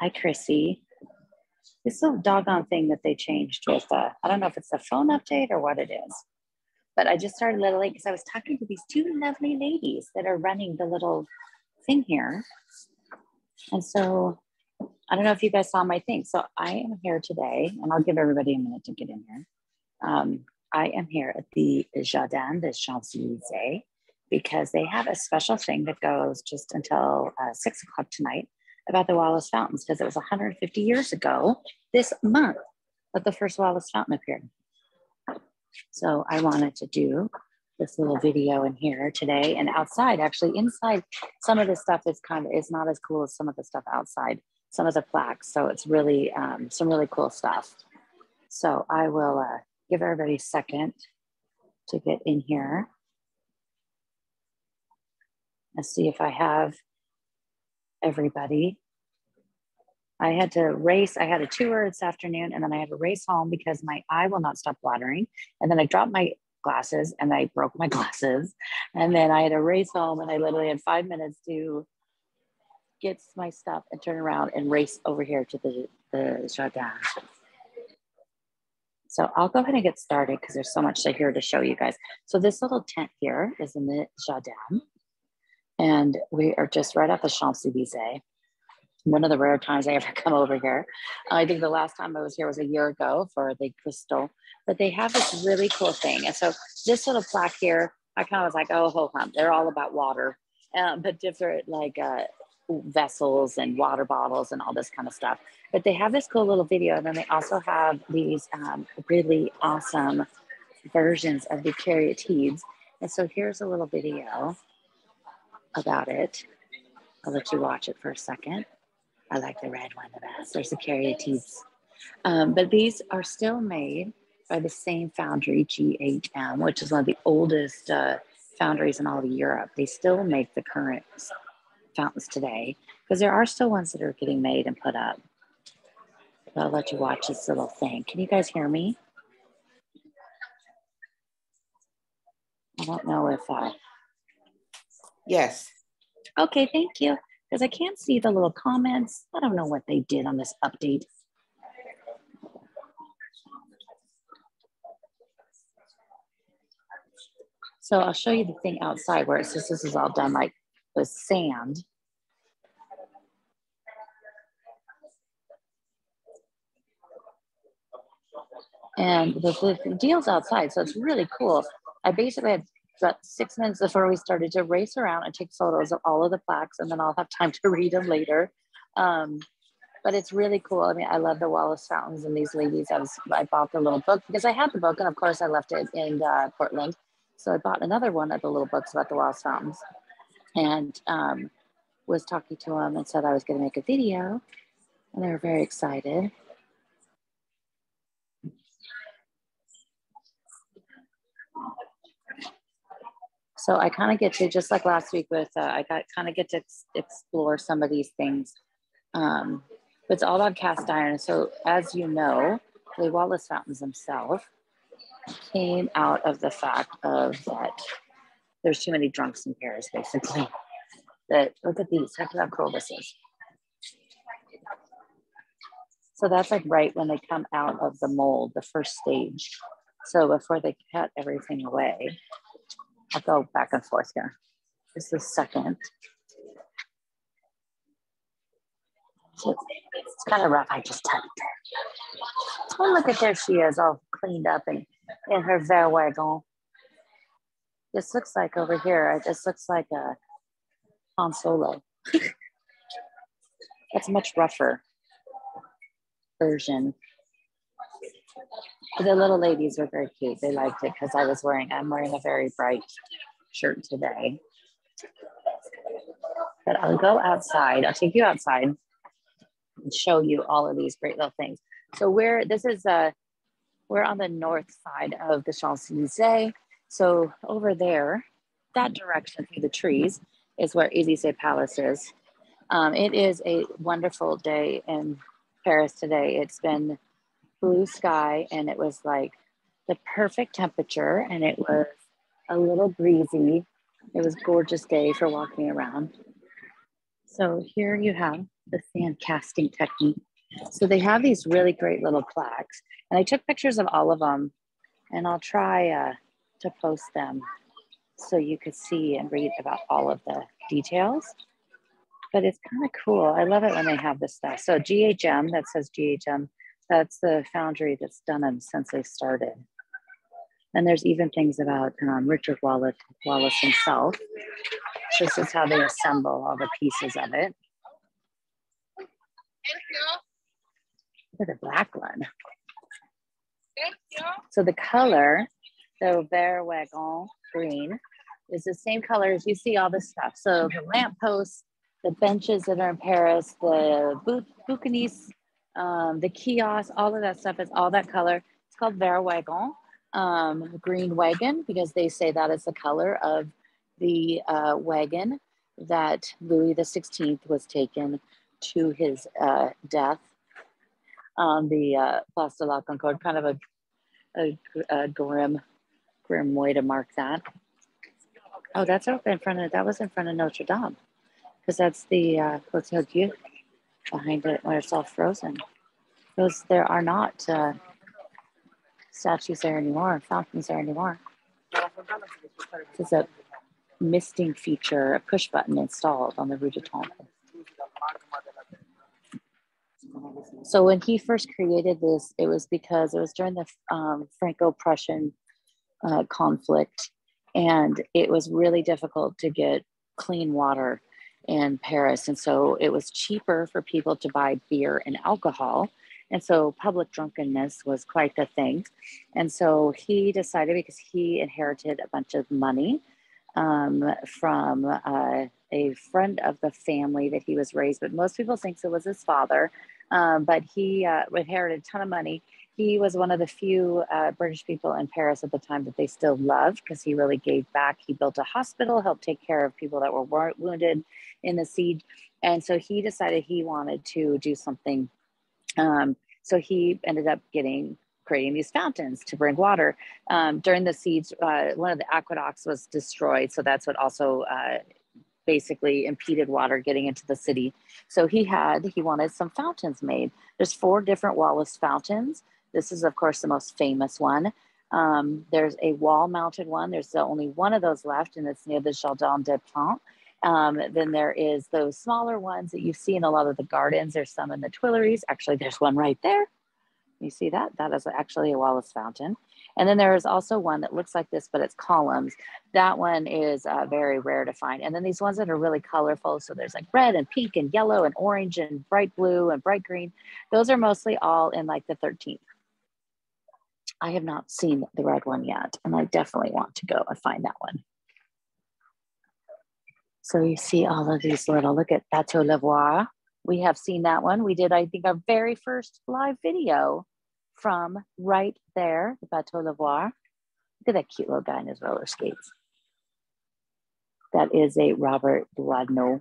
Hi, Chrissy. This little doggone thing that they changed with, uh, I don't know if it's a phone update or what it is, but I just started a little late because I was talking to these two lovely ladies that are running the little thing here. And so I don't know if you guys saw my thing. So I am here today, and I'll give everybody a minute to get in here. Um, I am here at the Jardin des Champs Elysees because they have a special thing that goes just until uh, six o'clock tonight about the Wallace Fountains because it was 150 years ago this month that the first Wallace Fountain appeared. So I wanted to do this little video in here today and outside actually inside some of this stuff is kind of is not as cool as some of the stuff outside some of the plaques. So it's really um, some really cool stuff. So i will uh, give everybody a second to get in here. Let's see if i have everybody I had to race. I had a tour this afternoon and then I had to race home because my eye will not stop watering. And then I dropped my glasses and I broke my glasses. And then I had to race home and I literally had five minutes to get my stuff and turn around and race over here to the, the Jardin. So I'll go ahead and get started because there's so much to here to show you guys. So this little tent here is in the Jardin. And we are just right off the Champs-Élysées one of the rare times I ever come over here. I think the last time I was here was a year ago for the crystal, but they have this really cool thing. And so this little plaque here, I kind of was like, oh, ho hum, they're all about water, um, but different like uh, vessels and water bottles and all this kind of stuff. But they have this cool little video. And then they also have these um, really awesome versions of the caryatides. And so here's a little video about it. I'll let you watch it for a second. I like the red one the best. There's the caryatides. Um, but these are still made by the same foundry, GHM, which is one of the oldest uh, foundries in all of Europe. They still make the current fountains today because there are still ones that are getting made and put up. I'll let you watch this little thing. Can you guys hear me? I don't know if I. Yes. Okay, thank you because I can't see the little comments. I don't know what they did on this update. So I'll show you the thing outside where it says this is all done like with sand. And the, the deal's outside, so it's really cool. I basically had about six minutes before we started to race around and take photos of all of the plaques, and then I'll have time to read them later. Um, but it's really cool. I mean, I love the Wallace fountains and these ladies. I was I bought the little book because I had the book, and of course I left it in uh, Portland. So I bought another one of the little books about the Wallace fountains, and um, was talking to them and said I was going to make a video, and they were very excited. So I kind of get to, just like last week with, uh, I got kind of get to ex- explore some of these things. Um, but it's all about cast iron. So as you know, the Wallace fountains themselves came out of the fact of that there's too many drunks in Paris, basically. That look at these, look how cool this is. So that's like right when they come out of the mold, the first stage. So before they cut everything away, I'll go back and forth here. Just a second. It's kind of rough. I just typed her. Oh, look at there she is, all cleaned up and in her vert wagon. This looks like over here, uh, this looks like a Han Solo. That's much rougher version. The little ladies were very cute. They liked it because I was wearing, I'm wearing a very bright shirt today. But I'll go outside. I'll take you outside and show you all of these great little things. So we're, this is, uh, we're on the north side of the Champs-Élysées. So over there, that direction through the trees is where Élysée Palace is. Um, it is a wonderful day in Paris today. It's been blue sky and it was like the perfect temperature and it was a little breezy. It was gorgeous day for walking around. So here you have the sand casting technique. So they have these really great little plaques, and I took pictures of all of them, and I'll try uh, to post them so you could see and read about all of the details. But it's kind of cool. I love it when they have this stuff. So GHM, that says GHM, that's the foundry that's done them since they started. And there's even things about um, Richard Wallace, Wallace himself. This is how they assemble all the pieces of it. Look at the black one. So the color, the Vert Wagon green, is the same color as you see all this stuff. So the lampposts, the benches that are in Paris, the bouquinistes, um, the kiosks, all of that stuff is all that color. It's called Vert Wagon um, green wagon because they say that is the color of the uh, wagon that Louis XVI was taken to his uh, death on the uh, Place de la Concorde. Kind of a, a, a, grim, grim way to mark that. Oh, that's up in front of that was in front of Notre Dame because that's the uh, Hotel Dieu behind it where it's all frozen. Those there are not. Uh, statues there anymore, fountains there anymore. There's a misting feature, a push button installed on the Rue de Temple. So when he first created this, it was because it was during the um, Franco-Prussian uh, conflict, and it was really difficult to get clean water in Paris, and so it was cheaper for people to buy beer and alcohol and so public drunkenness was quite the thing. And so he decided because he inherited a bunch of money um, from uh, a friend of the family that he was raised, but most people think it was his father. Um, but he uh, inherited a ton of money. He was one of the few uh, British people in Paris at the time that they still loved because he really gave back. He built a hospital, helped take care of people that were wounded in the siege. And so he decided he wanted to do something um, so he ended up getting creating these fountains to bring water. Um, during the siege, uh, one of the aqueducts was destroyed, so that's what also uh, basically impeded water getting into the city. So he had he wanted some fountains made. There's four different Wallace fountains. This is of course the most famous one. Um, there's a wall-mounted one. There's only one of those left, and it's near the Jardin des Plantes. Um, then there is those smaller ones that you see in a lot of the gardens. There's some in the Tuileries. Actually, there's one right there. You see that? That is actually a Wallace fountain. And then there is also one that looks like this, but it's columns. That one is uh, very rare to find. And then these ones that are really colorful. So there's like red and pink and yellow and orange and bright blue and bright green. Those are mostly all in like the 13th. I have not seen the red one yet, and I definitely want to go and find that one. So you see all of these little, look at Bateau Lavoir. We have seen that one. We did, I think, our very first live video from right there, the Bateau Lavoir. Look at that cute little guy in his roller skates. That is a Robert Doisneau.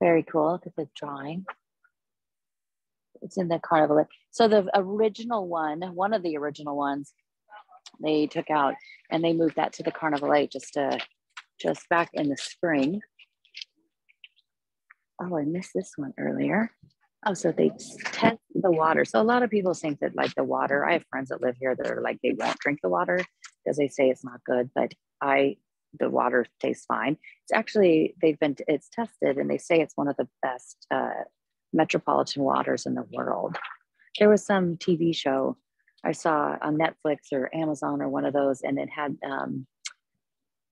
Very cool. Look at the drawing. It's in the Carnavalet. So the original one, one of the original ones, they took out and they moved that to the Carnavalet just to, just back in the spring. Oh, I missed this one earlier. Oh, so they test the water. So a lot of people think that like the water, I have friends that live here that are like, they won't drink the water because they say it's not good, but I, the water tastes fine. It's actually, they've been, it's tested and they say it's one of the best uh, metropolitan waters in the world. There was some TV show I saw on Netflix or Amazon or one of those, and it had um,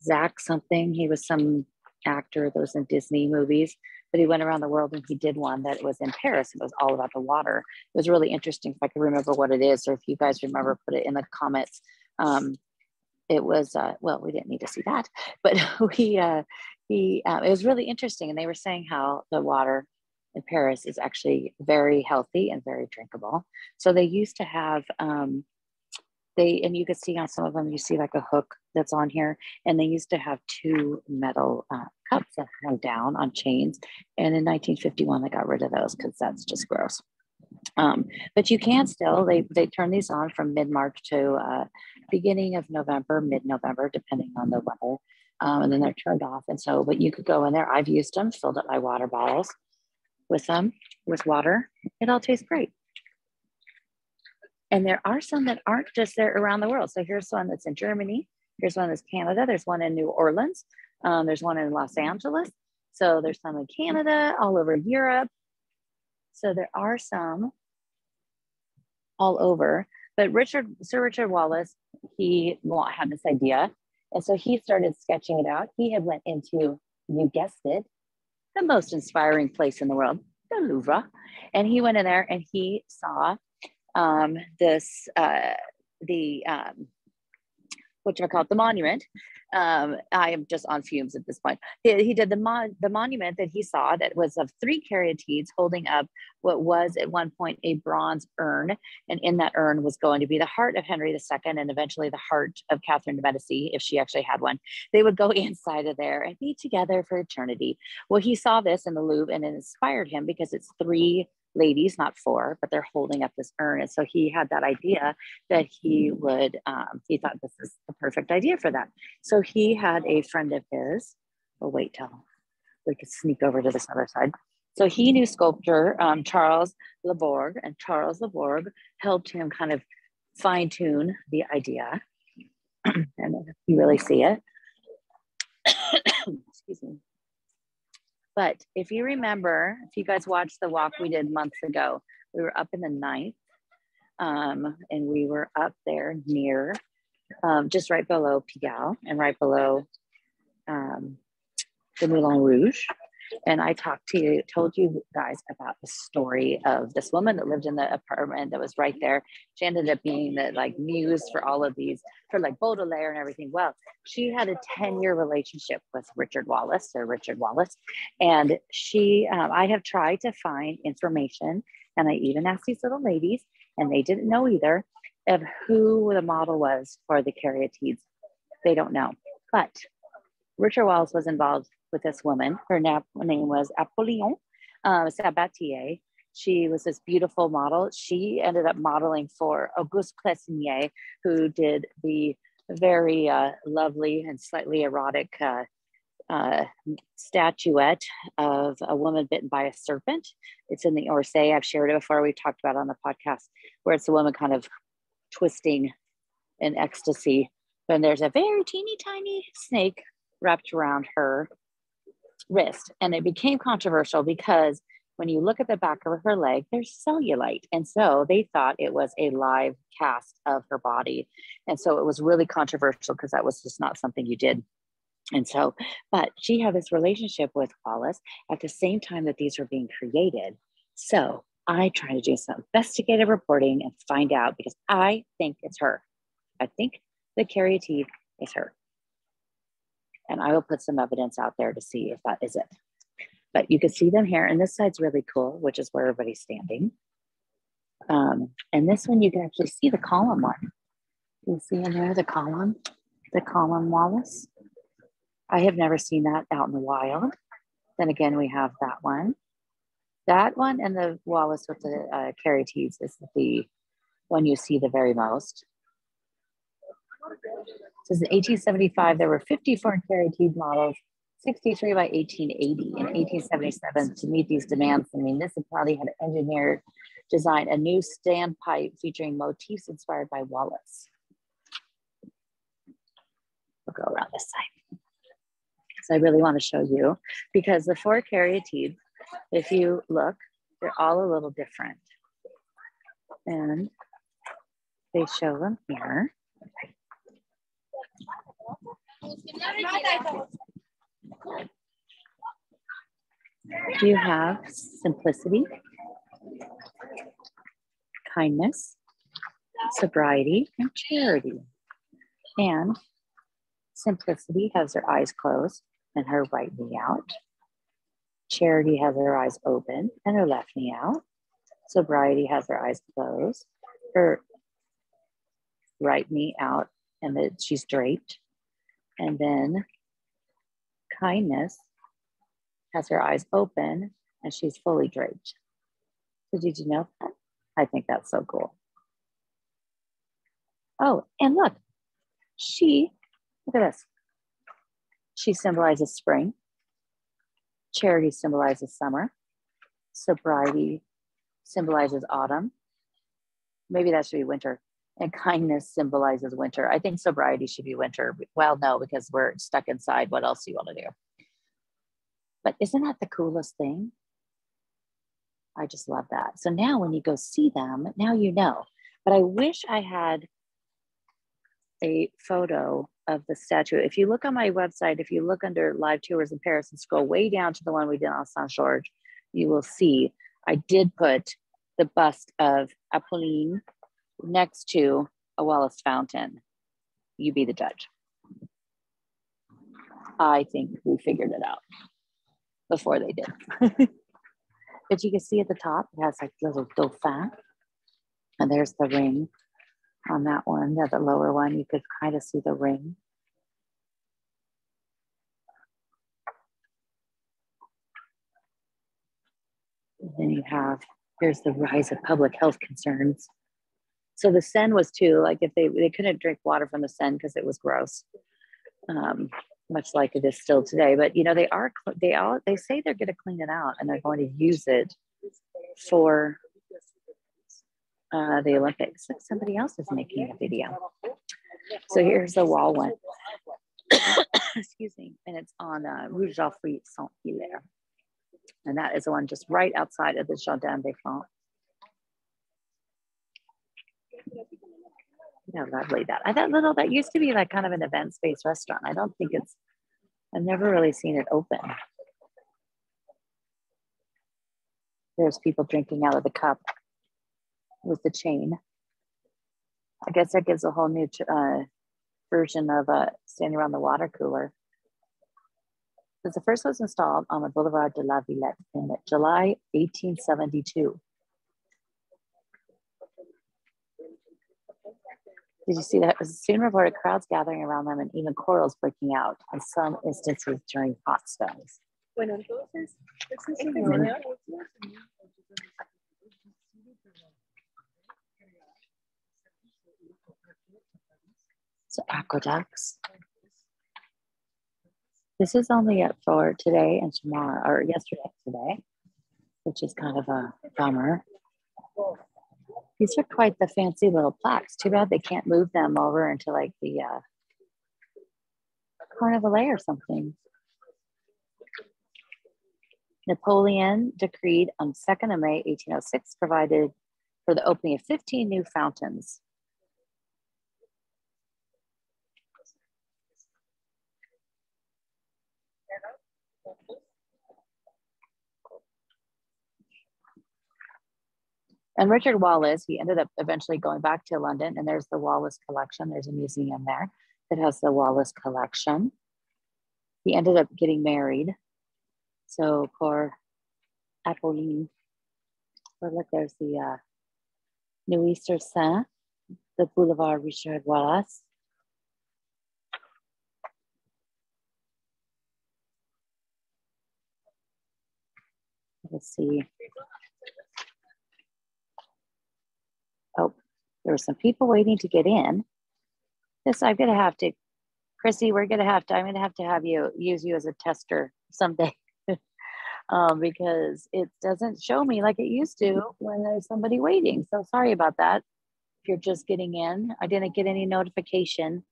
Zach something. He was some actor that was in Disney movies, but he went around the world and he did one that was in Paris. It was all about the water. It was really interesting. If I can remember what it is, or if you guys remember, put it in the comments. Um, it was uh, well, we didn't need to see that, but we uh, he uh, it was really interesting, and they were saying how the water in Paris is actually very healthy and very drinkable. So they used to have um, they and you can see on some of them you see like a hook that's on here and they used to have two metal uh, cups that hung down on chains and in 1951 they got rid of those because that's just gross um, but you can still they they turn these on from mid-march to uh, beginning of november mid-november depending on the weather um, and then they're turned off. And so, but you could go in there. I've used them, filled up my water bottles with some, with water. It all tastes great. And there are some that aren't just there around the world. So here's one that's in Germany. Here's one that's Canada. There's one in New Orleans. Um, there's one in Los Angeles. So there's some in Canada, all over Europe. So there are some all over. But Richard, Sir Richard Wallace, he had this idea. And so he started sketching it out. He had went into, you guessed it, the most inspiring place in the world, the Louvre. And he went in there and he saw um, this, uh, the, um, what you call the monument um, I am just on fumes at this point. He, he did the, mon- the monument that he saw that was of three caryatides holding up what was at one point a bronze urn. And in that urn was going to be the heart of Henry II and eventually the heart of Catherine de Medici, if she actually had one. They would go inside of there and be together for eternity. Well, he saw this in the Louvre and it inspired him because it's three ladies, not four, but they're holding up this urn. And so he had that idea that he would, um, he thought this is the perfect idea for that. So he had a friend of his, oh, wait till we could sneak over to this other side. So he knew sculptor um, Charles Lebourg, and Charles Lebourg helped him kind of fine tune the idea. and you really see it. Excuse me. But if you remember, if you guys watched the walk we did months ago, we were up in the ninth um, and we were up there near um, just right below Pigalle and right below um, the Moulin Rouge and I talked to you, told you guys about the story of this woman that lived in the apartment that was right there. She ended up being the like muse for all of these, for like Baudelaire and everything. Well, she had a 10 year relationship with Richard Wallace or Richard Wallace. And she, um, I have tried to find information and I even asked these little ladies and they didn't know either of who the model was for the caryatides. They don't know. But Richard Wallace was involved with this woman. Her name was Apollonie uh, Sabatier. She was this beautiful model. She ended up modeling for Auguste Clésinger, who did the very uh, lovely and slightly erotic uh, uh, statuette of a woman bitten by a serpent. It's in the Orsay. I've shared it before. We talked about on the podcast, where it's a woman kind of twisting in ecstasy. And there's a very teeny tiny snake wrapped around her wrist. And it became controversial because when you look at the back of her leg, there's cellulite. And so they thought it was a live cast of her body. And so it was really controversial because that was just not something you did. And so, but she had this relationship with Wallace at the same time that these were being created. So I try to do some investigative reporting and find out because I think it's her. I think the caryatide is her and I will put some evidence out there to see if that is it. But you can see them here, and this side's really cool, which is where everybody's standing. Um, and this one, you can actually see the column one. You see in there the column, the column Wallace. I have never seen that out in the wild. Then again, we have that one. That one and the Wallace with the uh, is the one you see the very most says in 1875, there were 54 caryatide models, 63 by 1880. In 1877, to meet these demands, the municipality had engineered, designed a new standpipe featuring motifs inspired by Wallace. We'll go around this side. So I really want to show you because the four caryatides, if you look, they're all a little different. And they show them here. Do you have simplicity, kindness, sobriety, and charity. And simplicity has her eyes closed and her right knee out. Charity has her eyes open and her left knee out. Sobriety has her eyes closed, her right knee out and that she's draped. And then kindness has her eyes open and she's fully draped. So did you know that? I think that's so cool. Oh, and look, she, look at this. She symbolizes spring. Charity symbolizes summer. Sobriety symbolizes autumn. Maybe that should be winter. And kindness symbolizes winter. I think sobriety should be winter. Well, no, because we're stuck inside. What else do you want to do? But isn't that the coolest thing? I just love that. So now when you go see them, now you know. But I wish I had a photo of the statue. If you look on my website, if you look under live tours in Paris and scroll way down to the one we did on Saint Georges, you will see I did put the bust of Apolline next to a Wallace fountain. You be the judge. I think we figured it out before they did. but you can see at the top, it has like little dauphin. And there's the ring on that one, the lower one. You could kind of see the ring. And then you have, here's the rise of public health concerns. So the Seine was too, like if they, they couldn't drink water from the Seine because it was gross. Um, much like it is still today. But you know, they are they all they say they're going to clean it out and they're going to use it for uh, the Olympics. Somebody else is making a video. So here's the wall one. Excuse me, and it's on uh, Rue Geoffroy Saint Hilaire, and that is the one just right outside of the Jardin des Plantes. How lovely that. I thought little that used to be like kind of an event space restaurant. I don't think it's. I've never really seen it open. There's people drinking out of the cup with the chain. I guess that gives a whole new uh, version of uh, standing around the water cooler. Because the first was installed on the Boulevard de la Villette in July 1872. Did you see that? It was soon reported crowds gathering around them and even quarrels breaking out in some instances during hot spells. Bueno, entonces, so aqueducts. This is only up for today and tomorrow, or yesterday today, which is kind of a bummer. These are quite the fancy little plaques. Too bad they can't move them over into like the uh, Carnavalet or something. Napoleon decreed on 2nd of May 1806 provided for the opening of 15 new fountains. And Richard Wallace, he ended up eventually going back to London, and there's the Wallace collection. There's a museum there that has the Wallace collection. He ended up getting married. So poor Apolline. But look, there's the uh, Neuilly-sur-Seine, the Boulevard Richard Wallace. Let's see. Oh, there were some people waiting to get in. This I'm gonna have to, Chrissy, we're gonna have to, I'm gonna have to have you use you as a tester someday. um, because it doesn't show me like it used to when there's somebody waiting. So sorry about that. If you're just getting in, I didn't get any notification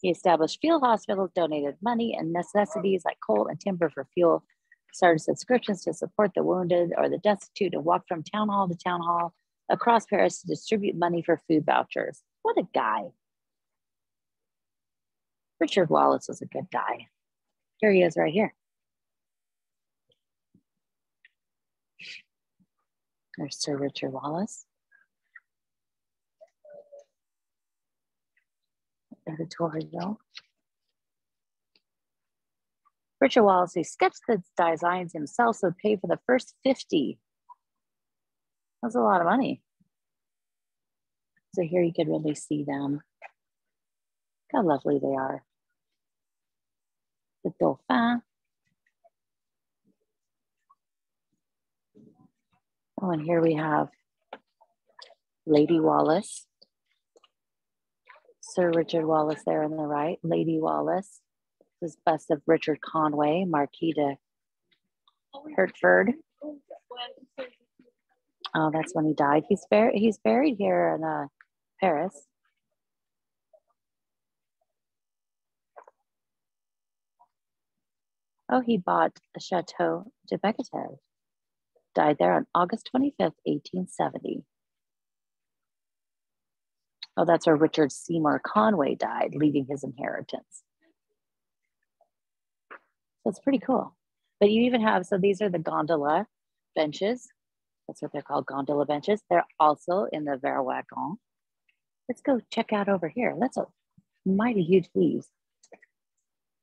He established field hospitals, donated money and necessities like coal and timber for fuel, started subscriptions to support the wounded or the destitute, and walked from town hall to town hall across Paris to distribute money for food vouchers. What a guy. Richard Wallace was a good guy. Here he is right here. There's Sir Richard Wallace. Editorial. Richard Wallace, he sketched the designs himself, so pay for the first 50. That's a lot of money. So here you could really see them. How lovely they are. The Dauphin. Oh, and here we have Lady Wallace. Sir Richard Wallace there on the right, Lady Wallace. This is bust of Richard Conway, Marquis de Hertford. Oh, that's when he died. He's buried. He's buried here in uh, Paris. Oh, he bought the Chateau de Bagatelle. Died there on August 25th, 1870. Oh, that's where Richard Seymour Conway died, leaving his inheritance. So it's pretty cool. But you even have, so these are the gondola benches. That's what they're called, gondola benches. They're also in the Vert Wagon. Let's go check out over here. That's a mighty huge leaves.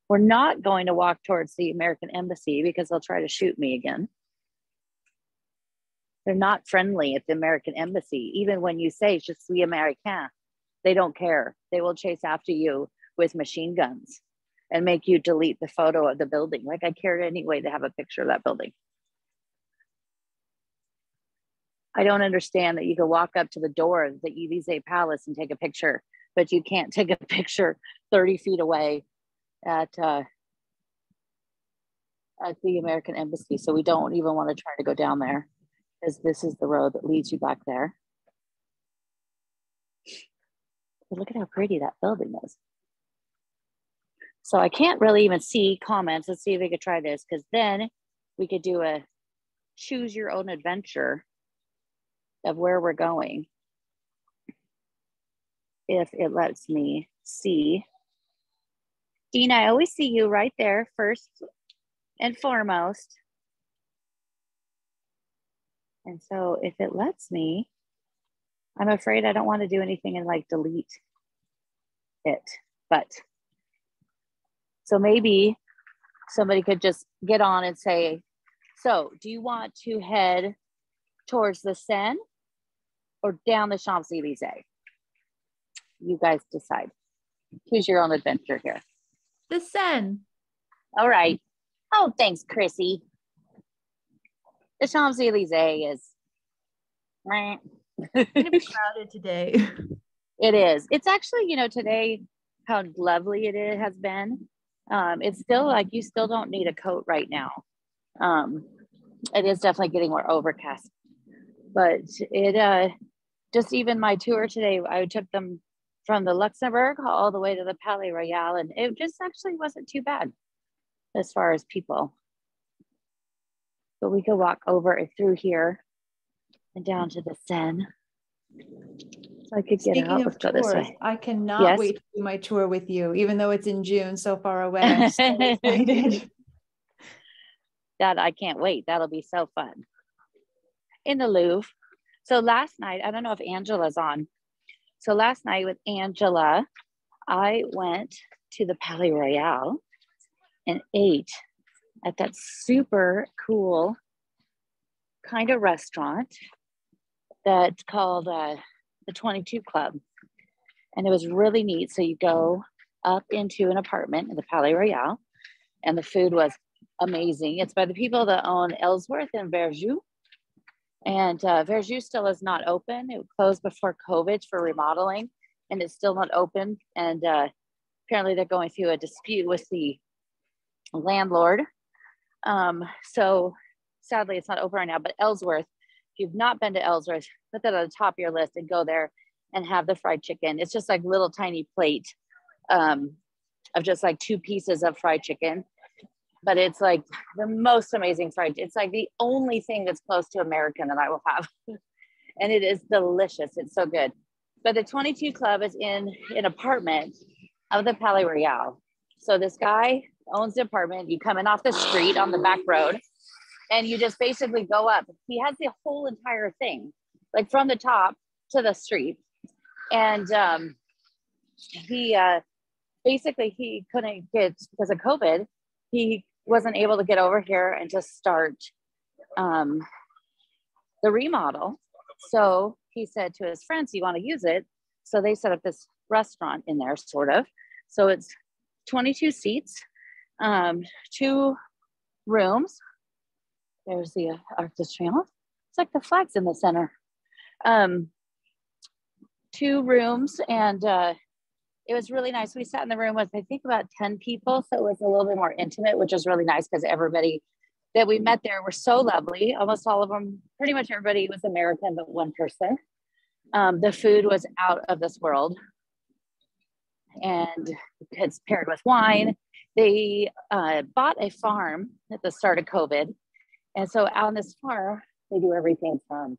We're not going to walk towards the American embassy because they'll try to shoot me again. They're not friendly at the American embassy. Even when you say, je suis américain, they don't care. They will chase after you with machine guns and make you delete the photo of the building. Like I cared anyway to have a picture of that building. I don't understand that you can walk up to the door of the Elysee Palace and take a picture, but you can't take a picture 30 feet away at uh, at the American Embassy. So we don't even want to try to go down there because this is the road that leads you back there. But look at how pretty that building is. So I can't really even see comments. Let's see if we could try this because then we could do a choose your own adventure of where we're going. If it lets me see. Dean, I always see you right there first and foremost. And so if it lets me, I'm afraid I don't want to do anything and like delete it, but so maybe somebody could just get on and say, so do you want to head towards the Seine or down the Champs-Elysees? You guys decide. Choose your own adventure here. The Seine. All right. Oh, thanks, Chrissy. The Champs-Elysees is it's gonna be crowded today. It is. It's actually, you know, today how lovely it is, has been um, it's still like you still don't need a coat right now. Um, it is definitely getting more overcast, but it uh, just even my tour today, I took them from the Luxembourg all the way to the Palais Royal, and it just actually wasn't too bad as far as people. But we could walk over it through here and down to the Seine. So I could get Speaking out. of Let's go this way. I cannot Yes. wait to do my tour with you, even though it's in June, so far away. I'm so excited. that I can't wait. That'll be so fun. In the Louvre. So last night, I don't know if Angela's on. So last night with Angela, I went to the Palais Royal and ate at that super cool kind of restaurant that's called uh, the 22 Club. And it was really neat. So you go up into an apartment in the Palais Royal, and the food was amazing. It's by the people that own Ellsworth and Verjus. And uh, still is not open. It closed before COVID for remodeling, and it's still not open. And uh, apparently, they're going through a dispute with the landlord. Um, so sadly, it's not open right now. But Ellsworth, you've not been to Ellsworth, put that on the top of your list and go there and have the fried chicken. It's just like little tiny plate um, of just like two pieces of fried chicken but it's like the most amazing fried. It's like the only thing that's close to American that I will have, and it is delicious. It's so good. But the 22 Club is in an apartment of the Palais Royal. So this guy owns the apartment. You come in off the street on the back road, and you just basically go up. He has the whole entire thing, like from the top to the street, and um, he uh, basically he couldn't get because of COVID he wasn't able to get over here and just start um, the remodel. So he said to his friends, You want to use it? So they set up this restaurant in there, sort of. So it's 22 seats, um, two rooms. There's the uh, de Triomphe. It's like the flags in the center. Um, two rooms and uh, it was really nice. We sat in the room with, I think, about 10 people. So it was a little bit more intimate, which was really nice because everybody that we met there were so lovely. Almost all of them, pretty much everybody was American, but one person. Um, the food was out of this world and it's paired with wine. They uh, bought a farm at the start of COVID. And so on this farm, they do everything from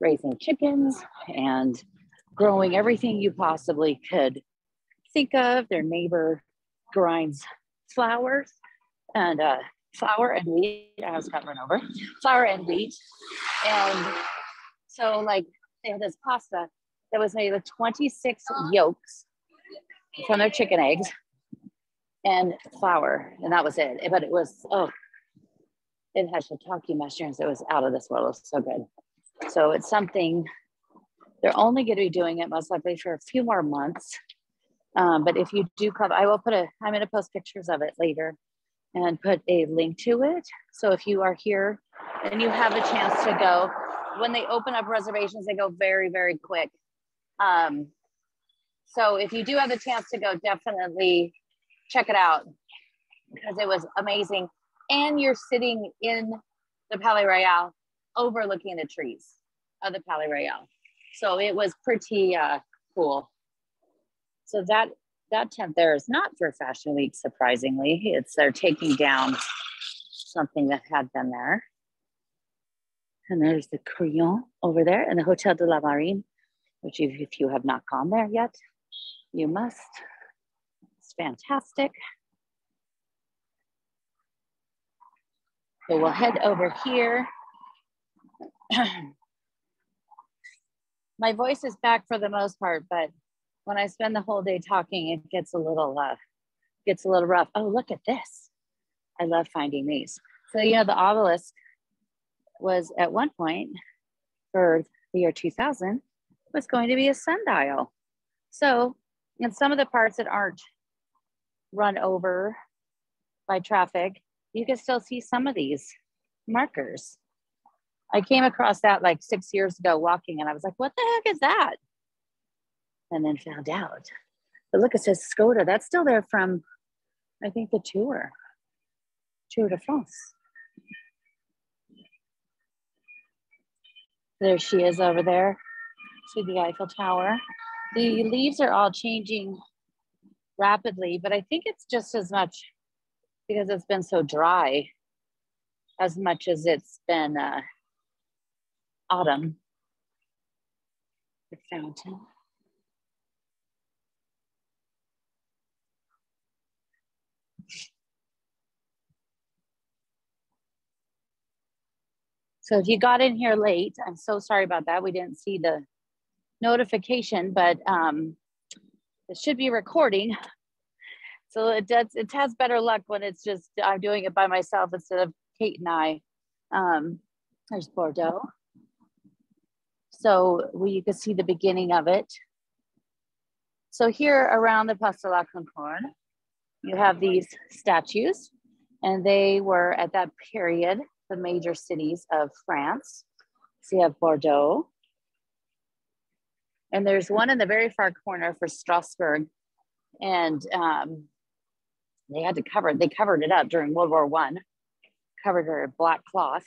raising chickens and growing everything you possibly could think of. Their neighbor grinds flowers and uh, flour and wheat. I was got run over. Flour and wheat. And so like they had this pasta that was made with 26 yolks from their chicken eggs and flour. And that was it. But it was, oh, it had shiitake mushrooms. It was out of this world. It was so good. So it's something they're only going to be doing it most likely for a few more months. Um, but if you do come, I will put a, I'm going to post pictures of it later and put a link to it. So if you are here and you have a chance to go, when they open up reservations, they go very, very quick. Um, so if you do have a chance to go, definitely check it out because it was amazing. And you're sitting in the Palais Royal overlooking the trees of the Palais Royal. So it was pretty uh, cool. So that that tent there is not for Fashion Week, surprisingly. It's they're taking down something that had been there. And there's the Crillon over there and the Hotel de la Marine, which if, if you have not gone there yet, you must. It's fantastic. So we'll head over here. My voice is back for the most part, but when I spend the whole day talking, it gets a little uh, gets a little rough. Oh, look at this. I love finding these. So, you know, the obelisk was at one point for the year 2000 was going to be a sundial. So, in some of the parts that aren't run over by traffic, you can still see some of these markers. I came across that like six years ago walking, and I was like, what the heck is that? And then found out. But look, it says Skoda. That's still there from, I think, the tour, Tour de France. There she is over there. See the Eiffel Tower. The leaves are all changing rapidly, but I think it's just as much because it's been so dry as much as it's been uh, autumn. The fountain. So if you got in here late, I'm so sorry about that. We didn't see the notification, but um, it should be recording. So it does, it has better luck when it's just, I'm doing it by myself instead of Kate and I. Um, there's Bordeaux. So we, you can see the beginning of it. So here around the Place de la Concorde, you have these statues and they were at that period the major cities of France. So you have Bordeaux. And there's one in the very far corner for Strasbourg. And um, they had to cover, it. they covered it up during World War One, covered her in black cloth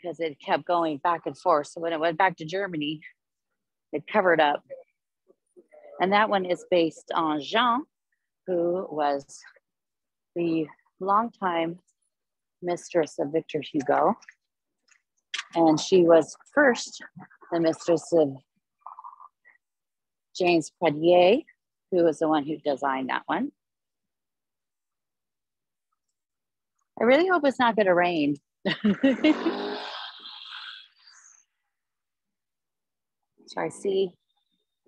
because it kept going back and forth. So when it went back to Germany, it covered up. And that one is based on Jean, who was the longtime mistress of Victor Hugo. And she was first the mistress of James Pradier, who was the one who designed that one. I really hope it's not going to rain. so I see,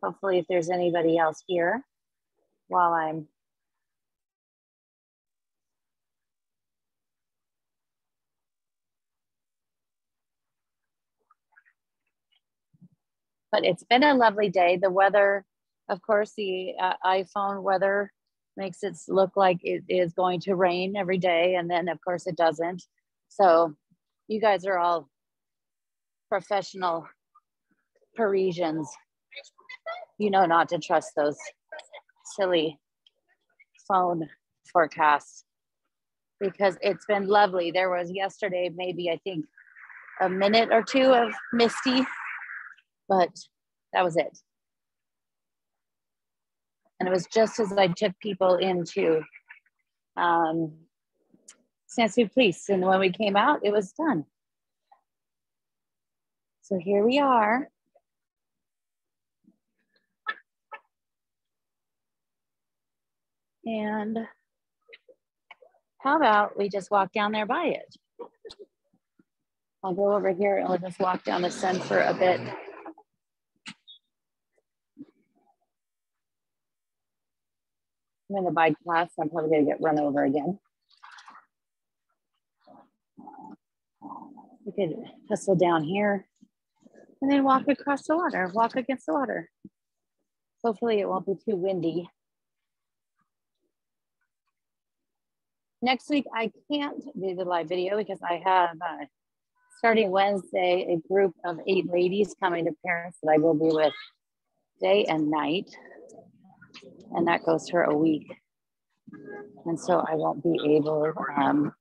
hopefully, if there's anybody else here while I'm but it's been a lovely day. The weather, of course, the uh, iPhone weather makes it look like it is going to rain every day. And then, of course, it doesn't. So you guys are all professional Parisians. you know not to trust those silly phone forecasts because it's been lovely. There was yesterday, maybe I think a minute or two of misty, but that was it. And it was just as I took people into um, Saint Sulpice. And when we came out, it was done. So here we are. And how about we just walk down there by it? I'll go over here and we'll just walk down the for a bit. I'm in the bike class. I'm probably gonna get run over again. We could hustle down here and then walk across the water, walk against the water. Hopefully it won't be too windy. Next week, I can't do the live video because I have, uh, starting Wednesday, a group of eight ladies coming to Paris that I will be with day and night and that goes for a week. And so I won't be able um,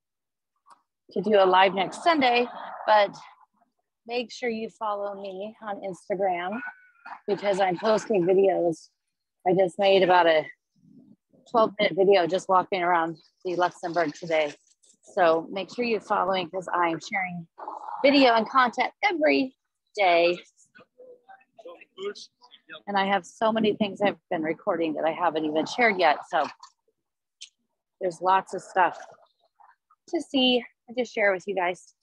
to do a live next Sunday, but make sure you follow me on Instagram because I'm posting videos. I just made about a 12 minute video just walking around the Luxembourg today. So make sure you're following because I'm sharing video and content every day and I have so many things I've been recording that I haven't even shared yet. So there's lots of stuff to see and to share with you guys.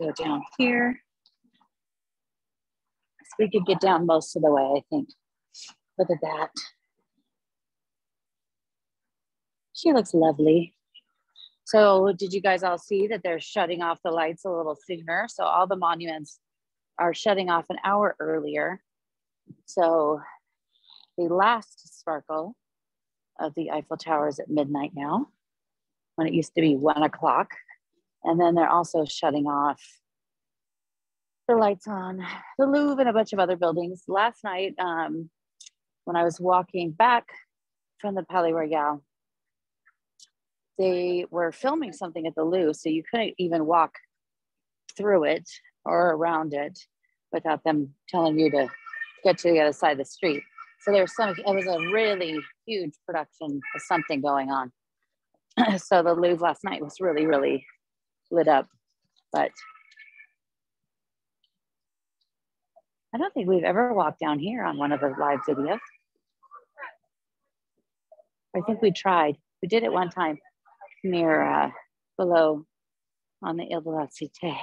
Go down here. So we could get down most of the way, I think. Look at that. She looks lovely. So did you guys all see that they're shutting off the lights a little sooner? So all the monuments are shutting off an hour earlier. So the last sparkle of the Eiffel Tower is at midnight now, when it used to be one o'clock. And then they're also shutting off the lights on the Louvre and a bunch of other buildings. Last night, um, when I was walking back from the Palais Royal, they were filming something at the Louvre, so you couldn't even walk through it or around it without them telling you to get to the other side of the street. So there's some, it was a really huge production of something going on. so the Louvre last night was really, really lit up. But I don't think we've ever walked down here on one of the live videos. I think we tried. We did it one time near uh, below on the Ile de la Cité.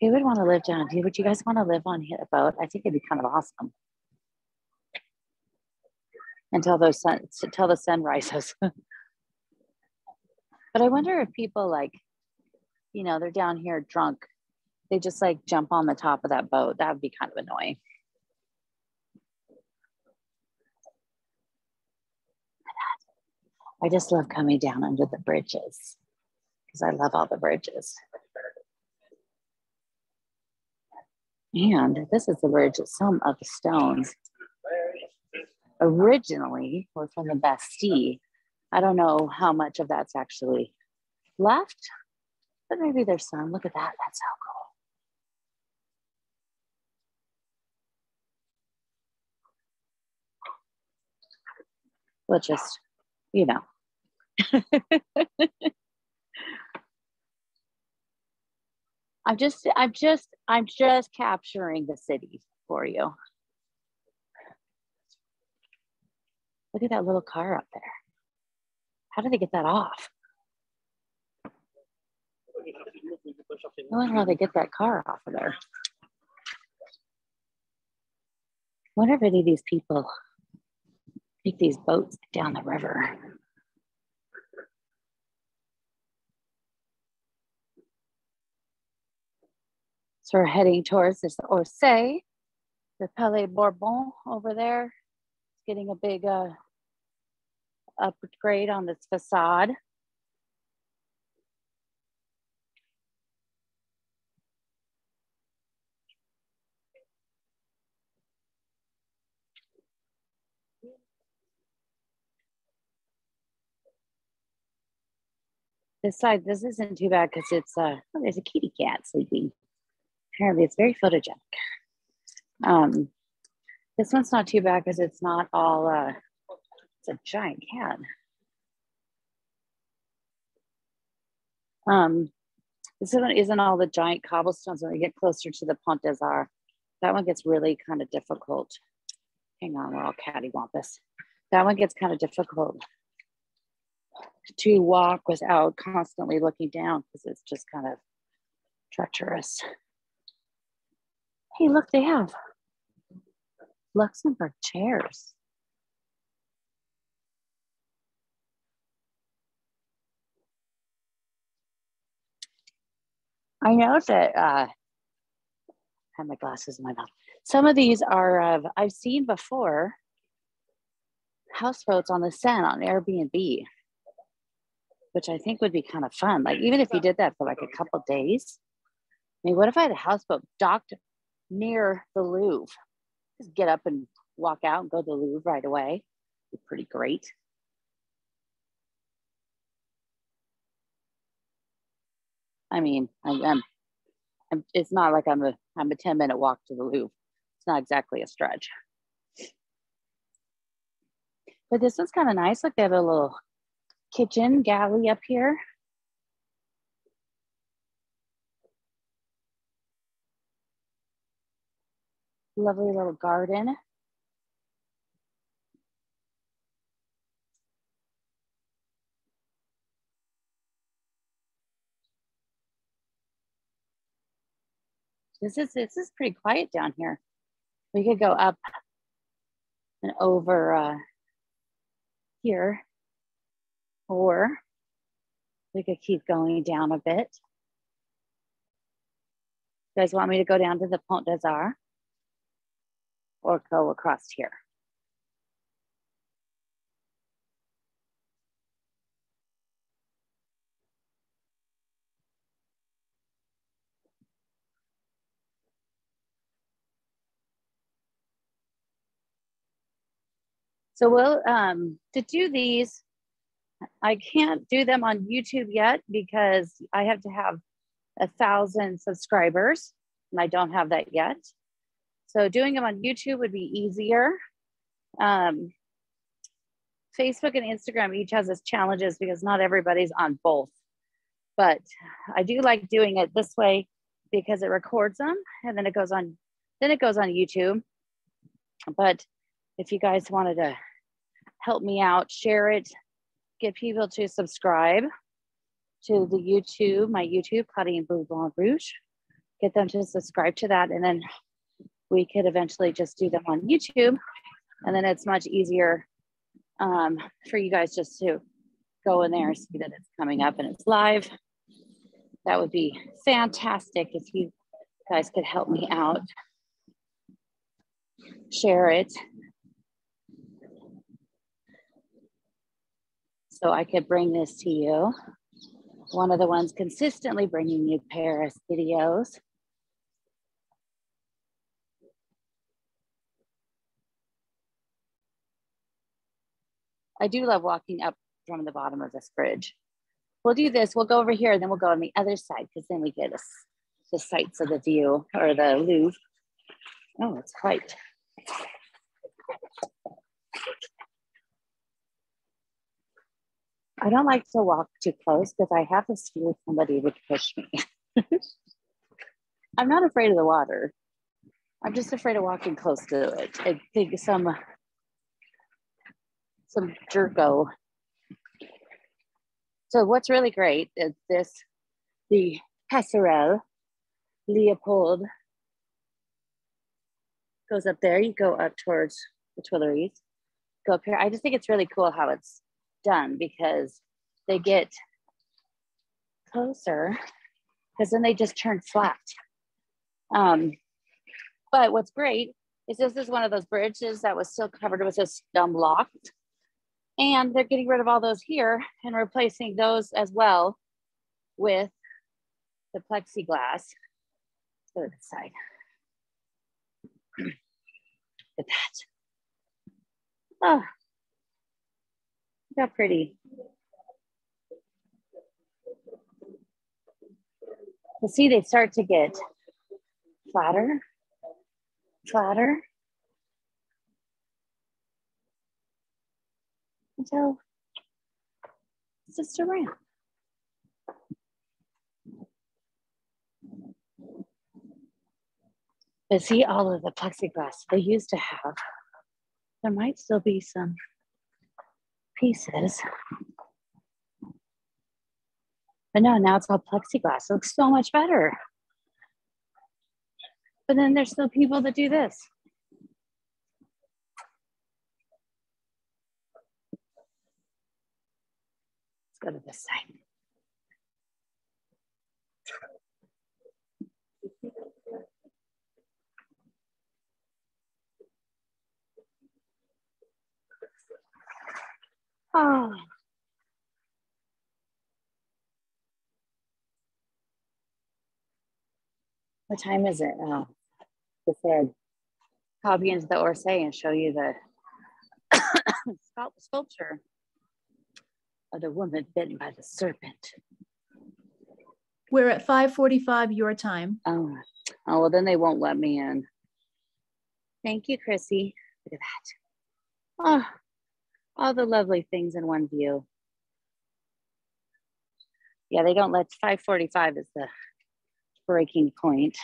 Who would want to live down here? Would you guys want to live on a boat? I think it'd be kind of awesome until those sun until the sun rises. but I wonder if people like, you know, they're down here drunk, they just like jump on the top of that boat. That would be kind of annoying. I just love coming down under the bridges because I love all the bridges. And this is the bridge that some of the stones originally were from the Bastille. I don't know how much of that's actually left, but maybe there's some. Look at that. That's so cool. We'll just, you know, I'm just, I'm just, I'm just capturing the city for you. Look at that little car up there. How did they get that off? I wonder how they get that car off of there. I wonder if any of these people take these boats down the river. So we're heading towards this Orsay, the Palais Bourbon over there. It's getting a big uh, upgrade on its facade. This side, this isn't too bad because it's a, oh, there's a kitty cat sleeping. Apparently it's very photogenic. Um this one's not too bad because it's not all uh it's a giant cat. Um this one isn't all the giant cobblestones when we get closer to the Pont des Arts. That one gets really kind of difficult. Hang on, we're all cattywampus. That one gets kind of difficult to walk without constantly looking down because it's just kind of treacherous. Hey, look, they have Luxembourg chairs. I know that uh, I have my glasses in my mouth. Some of these are of I've seen before houseboats on the Seine on Airbnb, which I think would be kind of fun. Like even if you did that for like a couple days. I mean, what if I had a houseboat docked near the Louvre? Just get up and walk out and go to the Louvre right away. Be pretty great. I mean, I'm, I'm, I'm, it's not like I'm a I'm a 10 minute walk to the Louvre. It's not exactly a stretch. But this one's kind of nice. Look, they have a little kitchen galley up here. Lovely little garden. This is this is pretty quiet down here. We could go up and over uh, here, or we could keep going down a bit. You guys want me to go down to the Pont des Arts or go across here? So we'll, um, to do these, I can't do them on YouTube yet because I have to have a thousand subscribers and I don't have that yet. So doing them on YouTube would be easier. Um, Facebook and Instagram each has its challenges because not everybody's on both. But I do like doing it this way because it records them and then it goes on, then it goes on YouTube. But if you guys wanted to help me out, share it, get people to subscribe to the YouTube, my YouTube, Claudine Bleu Blonde Rouge, get them to subscribe to that. And then we could eventually just do them on YouTube. And then it's much easier um, for you guys just to go in there and see that it's coming up and it's live. That would be fantastic if you guys could help me out. Share it. So I could bring this to you. One of the ones consistently bringing you Paris videos. I do love walking up from the bottom of this bridge. We'll do this, we'll go over here and then we'll go on the other side because then we get a, the sights of the view or the Louvre. Oh, it's quite. I don't like to walk too close because I have this fear somebody would push me. I'm not afraid of the water. I'm just afraid of walking close to it. I think some some jerko. So what's really great is this, the Passerelle Leopold goes up there. You go up towards the Tuileries, go up here. I just think it's really cool how it's done because they get closer because then they just turn flat. Um, but what's great is this is one of those bridges that was still covered with a stone block and they're getting rid of all those here and replacing those as well with the plexiglass. Let's go to the side. Look at that. Oh, look how pretty. You see, they start to get flatter, flatter, until it's just a. But see all of the plexiglass they used to have. There might still be some pieces. But no, now it's all plexiglass. It looks so much better. But then there's still people that do this. Go to this side. Oh. What time is it? Oh, they said, copy into the Orsay and show you the sculpture of the woman bitten by the serpent. We're at 5:45 your time. Oh, oh well, then they won't let me in. Thank you, Chrissy. Look at that. Oh, all the lovely things in one view. Yeah, they don't let 545 is the breaking point.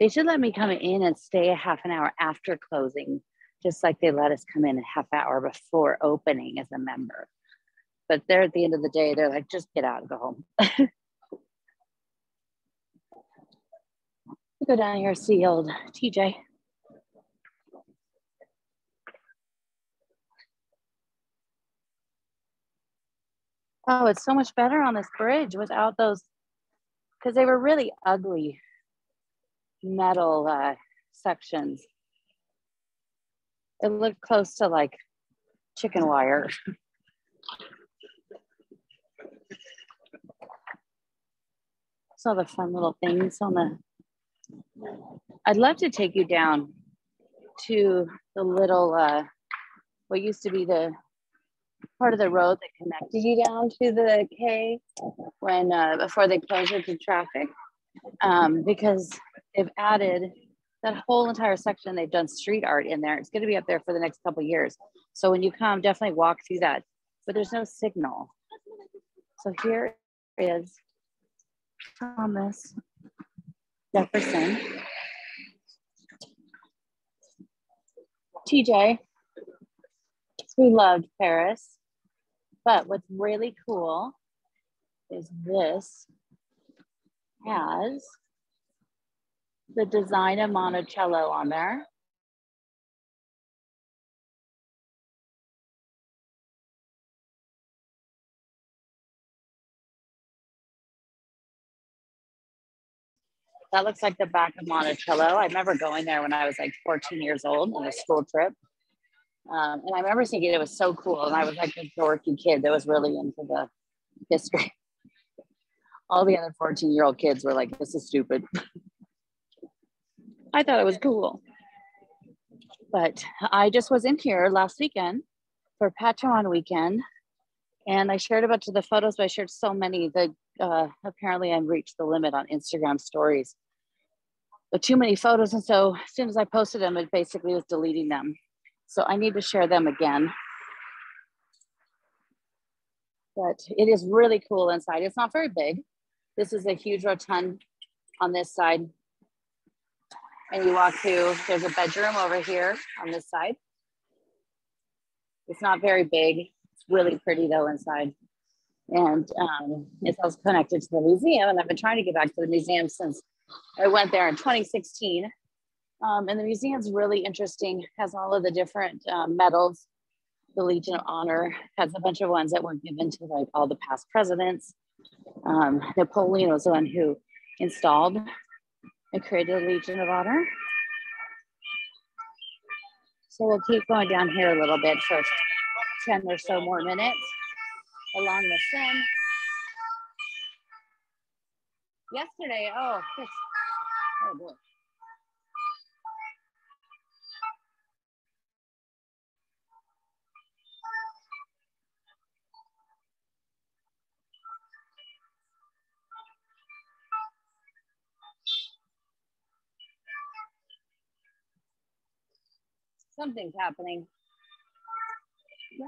They should let me come in and stay a half an hour after closing, just like they let us come in a half hour before opening as a member. But they're at the end of the day, they're like, just get out and go home. go down here, see old TJ. Oh, it's so much better on this bridge without those, because they were really ugly metal uh, sections. It looked close to like chicken wire. Saw the fun little things on the. I'd love to take you down to the little, uh, what used to be the part of the road that connected you down to the quai when uh, before they closed it to traffic um, because they've added that whole entire section. They've done street art in there. It's going to be up there for the next couple years. So when you come, definitely walk through that. But there's no signal. So here is Thomas Jefferson. TJ, we loved Paris. But what's really cool is this has the design of Monticello on there. That looks like the back of Monticello. I remember going there when I was like 14 years old on a school trip. Um, and I remember thinking it was so cool. And I was like a dorky kid that was really into the history. All the other 14 year old kids were like, this is stupid. I thought it was cool. But I just was in here last weekend for Patreon weekend. And I shared a bunch of the photos, but I shared so many that uh, apparently I reached the limit on Instagram stories. But too many photos. And so as soon as I posted them, it basically was deleting them. So I need to share them again. But it is really cool inside. It's not very big. This is a huge rotund on this side. And you walk through, there's a bedroom over here on this side. It's not very big. It's really pretty though inside. And um, it's also connected to the museum. And I've been trying to get back to the museum since I went there in 2016. Um, and the museum's really interesting, has all of the different um, medals. The Legion of Honor has a bunch of ones that were given to like all the past presidents. Um, Napoleon was the one who installed and created a Legion of Honor. So we'll keep going down here a little bit for 10 or so more minutes along the Seine. Yesterday, oh, oh boy. Something's happening. Yeah.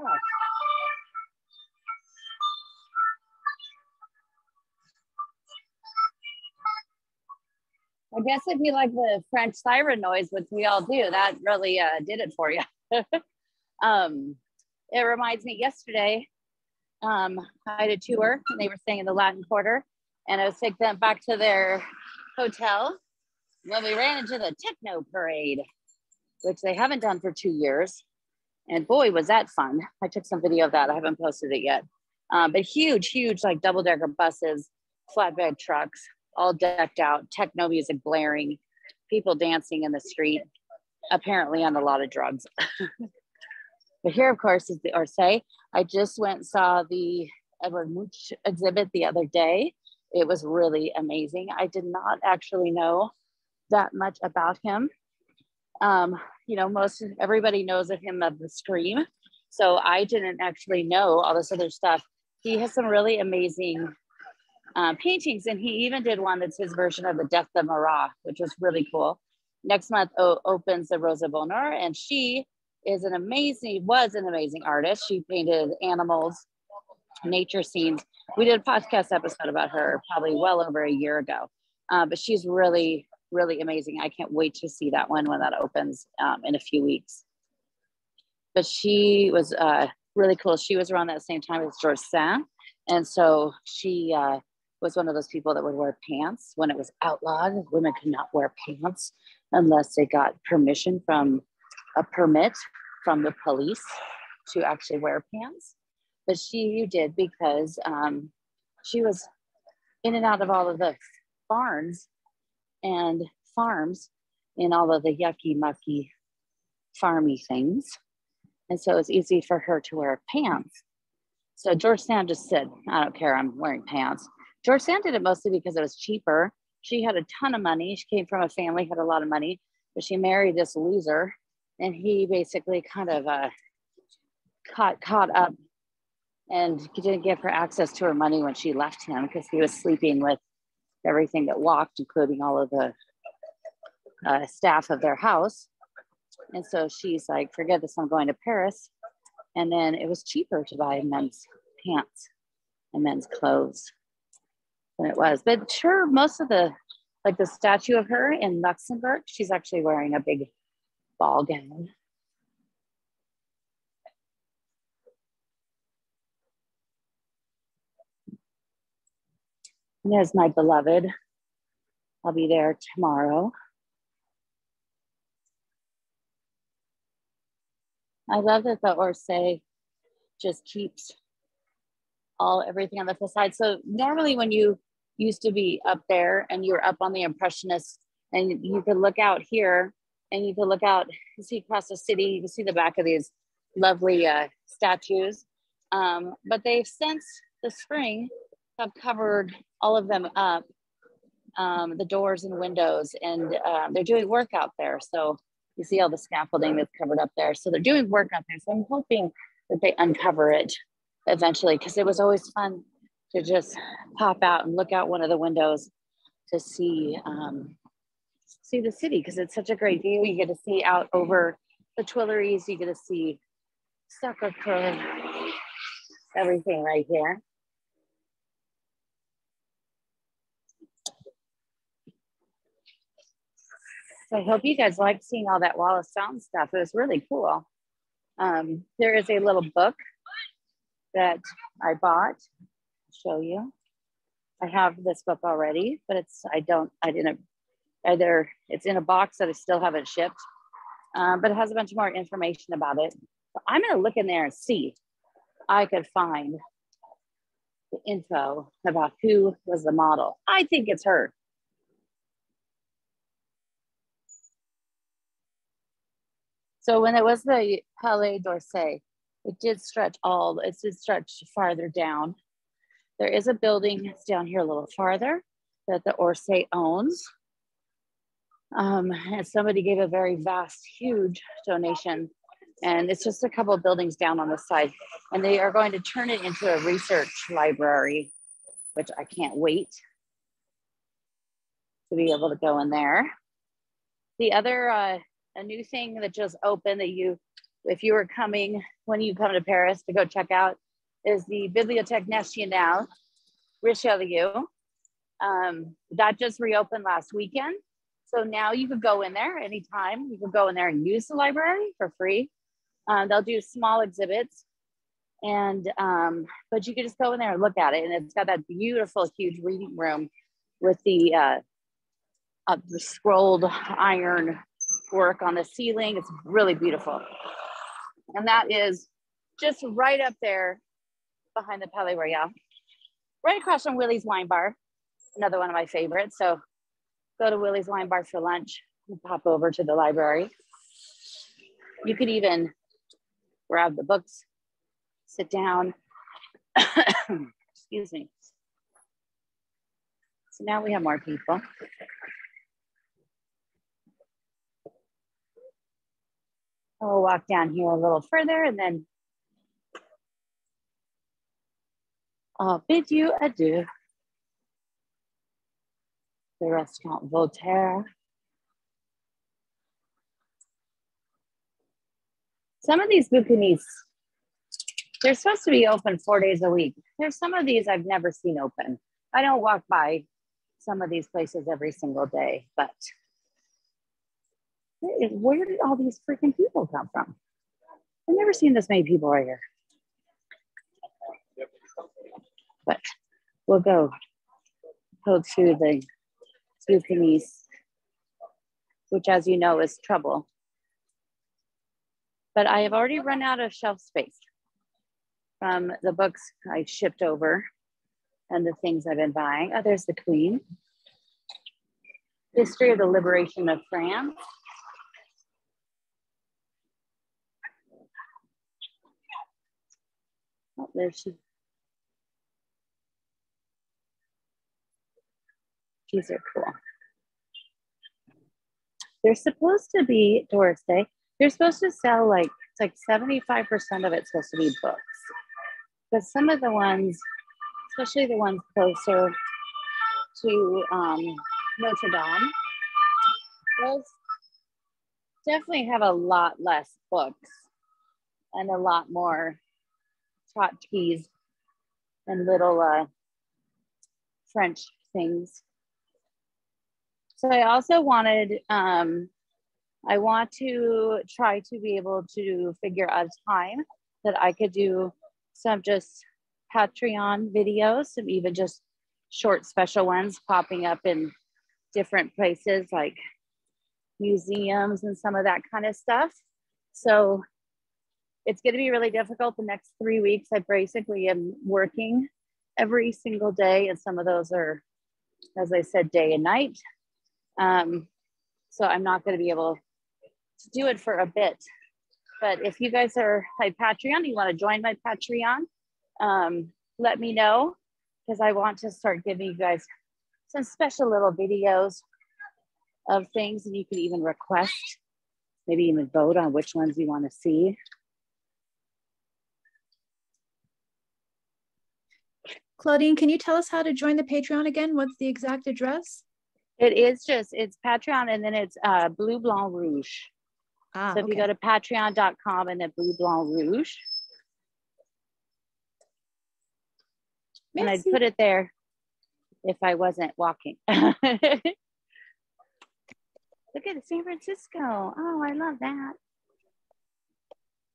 I guess if you like the French siren noise, which we all do, that really uh, did it for you. um, it reminds me yesterday, um, I had a tour and they were staying in the Latin Quarter, and I was taking them back to their hotel when we ran into the techno parade, which they haven't done for two years. And boy, was that fun. I took some video of that. I haven't posted it yet. Um, but huge, huge, like double decker buses, flatbed trucks, all decked out, techno music blaring, people dancing in the street, apparently on a lot of drugs. but here, of course, is the Orsay. I just went and saw the Edward Munch exhibit the other day. It was really amazing. I did not actually know that much about him. Um, you know, most everybody knows of him of the Scream. So I didn't actually know all this other stuff. He has some really amazing uh, paintings, and he even did one that's his version of the Death of Marat, which was really cool. Next month o- opens the Rosa Bonheur, and she is an amazing, was an amazing artist. She painted animals, nature scenes. We did a podcast episode about her probably well over a year ago, uh, but she's really, really amazing. I can't wait to see that one when that opens um, in a few weeks. But she was uh, really cool. She was around that same time as George Sand. And so she uh, was one of those people that would wear pants when it was outlawed. Women could not wear pants unless they got permission from a permit from the police to actually wear pants. But she did because um, she was in and out of all of the barns and farms in all of the yucky, mucky, farmy things. And so it's easy for her to wear pants. So George Sand just said, I don't care, I'm wearing pants. George Sand did it mostly because it was cheaper. She had a ton of money. She came from a family, had a lot of money, but she married this loser. And he basically kind of uh, caught, caught up and didn't give her access to her money when she left him because he was sleeping with everything that walked, including all of the uh, staff of their house. And so she's like, forget this, I'm going to Paris. And then it was cheaper to buy men's pants and men's clothes than it was. But sure, most of the, like the statue of her in Luxembourg, she's actually wearing a big ball gown. And my beloved. I'll be there tomorrow. I love that the Orsay just keeps all everything on the facade. So normally when you used to be up there and you're up on the Impressionists and you could look out here and you could look out, you see across the city, you can see the back of these lovely uh, statues. Um, but they've since the spring have covered all of them up, um, the doors and windows, and uh, they're doing work out there. So you see all the scaffolding that's covered up there. So they're doing work out there. So I'm hoping that they uncover it eventually because it was always fun to just pop out and look out one of the windows to see um, see the city because it's such a great view. You get to see out over the Tuileries. You get to see Sacre-Cœur, everything right here. So I hope you guys like seeing all that Wallace Sound stuff. It was really cool. Um, there is a little book that I bought. I'll show you. I have this book already, but it's I don't I didn't either. It's in a box that I still haven't shipped, um, but it has a bunch more information about it. So I'm gonna look in there and see I could find the info about who was the model. I think it's her. So when it was the Palais d'Orsay, it did stretch all, it did stretch farther down. There is a building that's down here a little farther that the Orsay owns. Um, and somebody gave a very vast, huge donation. And it's just a couple of buildings down on the side. And they are going to turn it into a research library, which I can't wait to be able to go in there. The other uh, a new thing that just opened that you, if you were coming when you come to Paris to go check out, is the Bibliothèque Nationale Richelieu. Um, that just reopened last weekend. So now you could go in there anytime. You can go in there and use the library for free. Uh, they'll do small exhibits and um, but you can just go in there and look at it and it's got that beautiful huge reading room with the uh, uh, the scrolled iron work on the ceiling it's really beautiful and that is just right up there behind the palais royal right across from Willi's wine bar another one of my favorites so go to Willi's wine bar for lunch and pop over to the library you could even grab the books sit down. Excuse me. So now we have more people. I'll walk down here a little further and then I'll bid you adieu. The restaurant Voltaire. Some of these bouquinistes they're supposed to be open four days a week. There's some of these I've never seen open. I don't walk by some of these places every single day, but where did all these freaking people come from? I've never seen this many people right here. But we'll go go to the Bouquinistes, which as you know is trouble. But I have already run out of shelf space from the books I shipped over and the things I've been buying. Oh, there's the Queen. History of the Liberation of France. Oh, there she. These are cool. They're supposed to be, Doris Day, they're supposed to sell like, it's like 75% of it's supposed to be books but some of the ones, especially the ones closer to um, Notre Dame, those definitely have a lot less books and a lot more tchotchkes and little uh, French things. So I also wanted, um, I want to try to be able to figure out a time that I could do some just Patreon videos, some even just short special ones popping up in different places like museums and some of that kind of stuff. So it's going to be really difficult the next three weeks. I basically am working every single day, and some of those are, as I said, day and night. Um, so I'm not going to be able to do it for a bit. But if you guys are like Patreon, you want to join my Patreon, um, let me know because I want to start giving you guys some special little videos of things and you can even request, maybe even vote on which ones you want to see. Claudine, can you tell us how to join the Patreon again? What's the exact address? It is just, it's Patreon and then it's uh, Bleu Blonde Rouge. Ah, so if okay. you go to patreon.com and then Bleu Blonde Rouge, and I'd put it there if I wasn't walking. Look at San Francisco. Oh, I love that.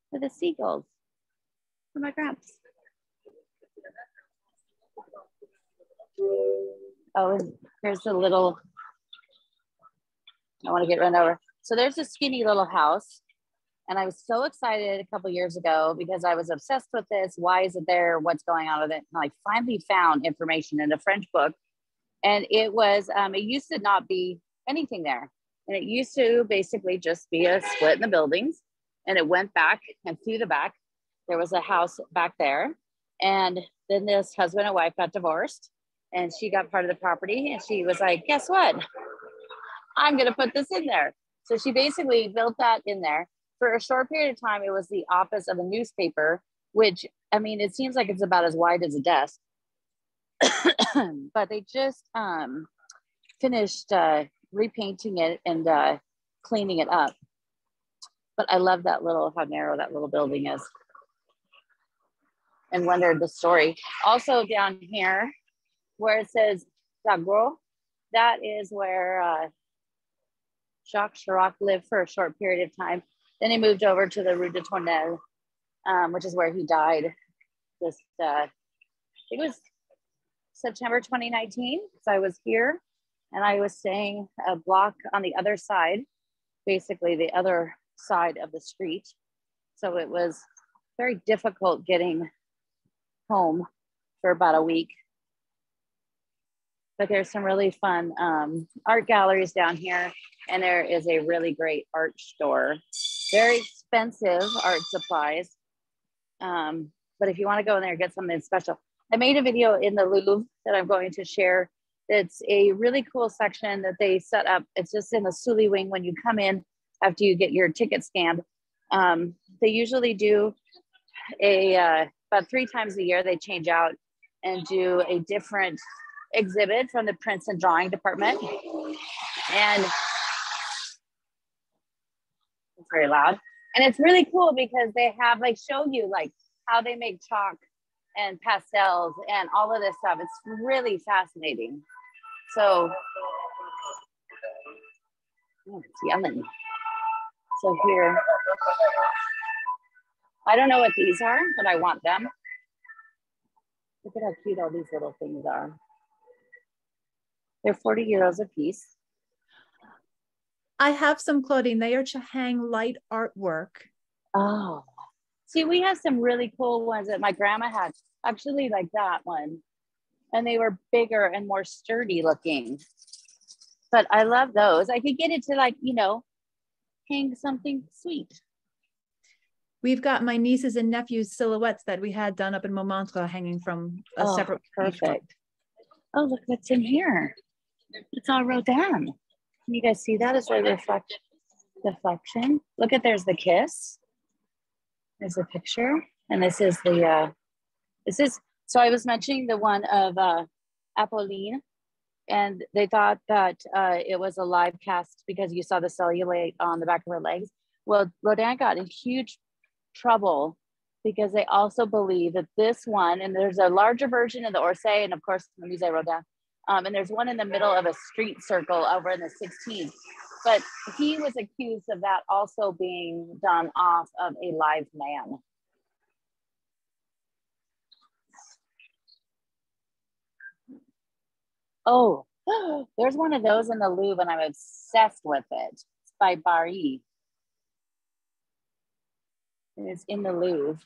For the seagulls. For my gramps. Oh, and here's a little, I want to get run over. So there's a skinny little house. And I was so excited a couple years ago because I was obsessed with this. Why is it there? What's going on with it? And I finally found information in a French book. And it was, um, it used to not be anything there. And it used to basically just be a split in the buildings. And it went back and through the back, there was a house back there. And then this husband and wife got divorced and she got part of the property. And she was like, guess what? I'm going to put this in there. So she basically built that in there. For a short period of time, it was the office of a newspaper, which I mean, it seems like it's about as wide as a desk. but they just um, finished uh, repainting it and uh, cleaning it up. But I love that little, how narrow that little building is. And wondered the story. Also down here, where it says Dagro, that is where uh, Jacques Chirac lived for a short period of time. Then he moved over to the Rue de Tournelle, um, which is where he died. Just, uh, it was September 2019. So I was here and I was staying a block on the other side, basically the other side of the street. So it was very difficult getting home for about a week. But there's some really fun um, art galleries down here, and there is a really great art store. Very expensive art supplies. Um, but if you want to go in there get something special, I made a video in the Louvre that I'm going to share. It's a really cool section that they set up. It's just in the Sully wing when you come in after you get your ticket scanned. Um, they usually do a uh, about three times a year. They change out and do a different exhibit from the prints and drawing department. And it's very loud. And it's really cool because they have like show you like how they make chalk and pastels and all of this stuff. It's really fascinating. So oh, it's yelling. So here, I don't know what these are, but I want them. Look at how cute all these little things are. They're 40 euros a piece. I have some clothing. They are to hang light artwork. Oh, see, we have some really cool ones that my grandma had, actually, like that one. And they were bigger and more sturdy looking. But I love those. I could get it to, like, you know, hang something sweet. We've got my nieces and nephews silhouettes that we had done up in Montmartre hanging from a Oh, separate. Perfect. Oh, look what's in here. It's all Rodin. Can you guys see that as a reflect reflection? Look at there's the kiss. There's a picture. And this is the uh this is so I was mentioning the one of uh Apollonie and they thought that uh, it was a live cast because you saw the cellulite on the back of her legs. Well, Rodin got in huge trouble because they also believe that this one, and there's a larger version of the Orsay, and of course the Musée Rodin, um, and there's one in the middle of a street circle over in the 16th. But he was accused of that also being done off of a live man. Oh, there's one of those in the Louvre, and I'm obsessed with it. It's by Barye. It's in the Louvre.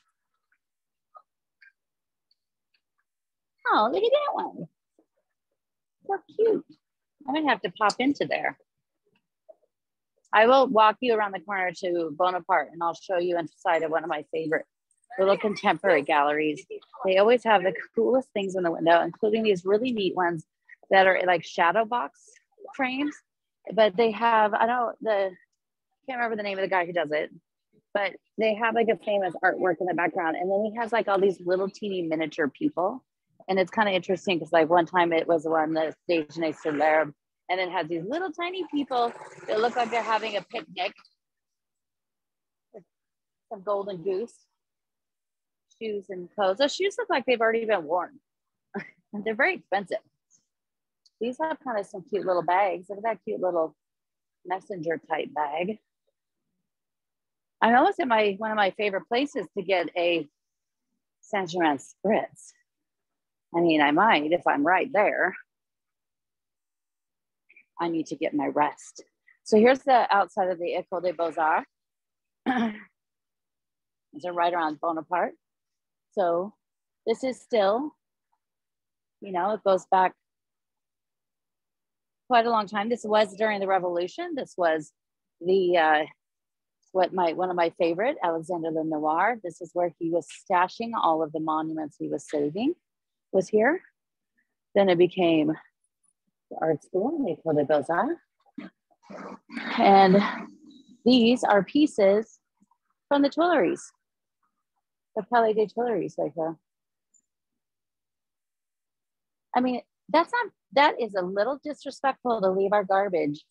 Oh, look at that one. So cute. I'm gonna have to pop into there. I will walk you around the corner to Bonaparte and I'll show you inside of one of my favorite little contemporary galleries. They always have the coolest things in the window, including these really neat ones that are like shadow box frames. But they have, I don't the can't remember the name of the guy who does it, but they have like a famous artwork in the background. And then he has like all these little teeny miniature people. And it's kind of interesting because like one time it was one the Déjeuner sur l'herbe, and it has these little tiny people that look like they're having a picnic. Some golden goose shoes and clothes. Those shoes look like they've already been worn. and they're very expensive. These have kind of some cute little bags. Look at that cute little messenger type bag. I'm almost at my one of my favorite places to get a Saint Germain spritz. I mean, I might if I'm right there. I need to get my rest. So here's the outside of the École des Beaux-Arts. Are right around Bonaparte. So this is still, you know, it goes back quite a long time. This was during the revolution. This was the, uh, what my, one of my favorite, Alexandre Lenoir. This is where he was stashing all of the monuments he was saving was here. Then it became the art school, the École des Beaux-Arts. And these are pieces from the Tuileries, the Palais des Tuileries right here. Uh, I mean, that's not, that is a little disrespectful to leave our garbage